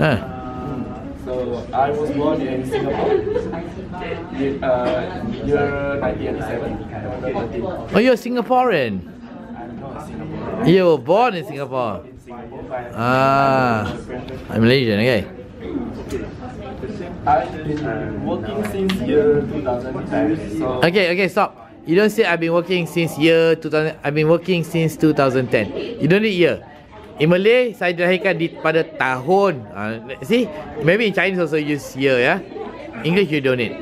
Ha. So I was born in Singapore. Ye- Uh, year 1987. November 13. Oh, you're Singaporean. I'm not Singaporean. You were born in Singapore. In Singapore. Ah, I'm Malaysian, okay. I've been working since year 2010. So Okay, okay, stop. You don't say I've been working since year 2000. I've been working since 2010. You don't need year. In Malay, saya dilahirkan di pada tahun. Uh, see, maybe in Chinese also use year, yeah. English you don't need.